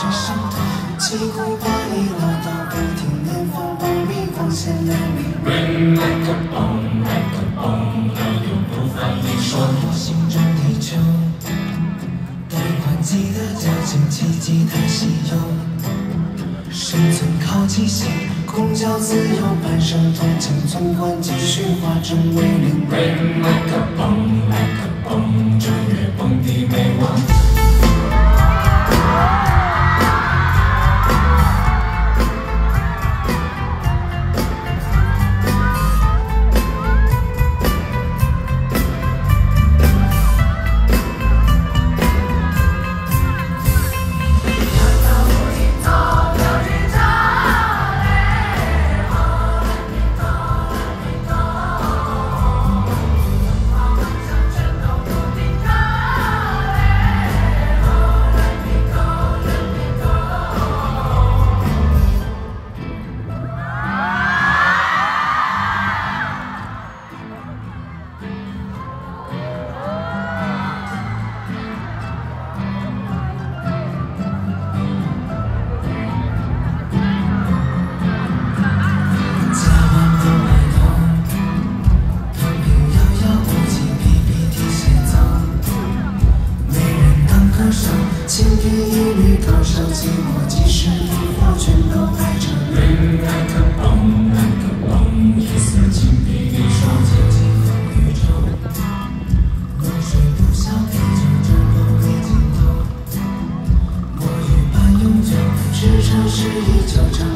是伤痛，几乎把你拉到不停念风暴迷光线亮明。Ring like a bomb, like a bomb，还有不发一说。心中地球，带宽记的交情，奇迹太稀有。生存靠极限，空交自由，攀升同情，纵观继续化成为零。Ring like a bomb, like a bomb，正月蹦迪寂寞，即使萤火全都排成。Ring like a bomb, like a bomb，一丝金碧一双接近宇宙，流水不消啤酒，战斗没尽头。魔芋般永久，是城市依旧长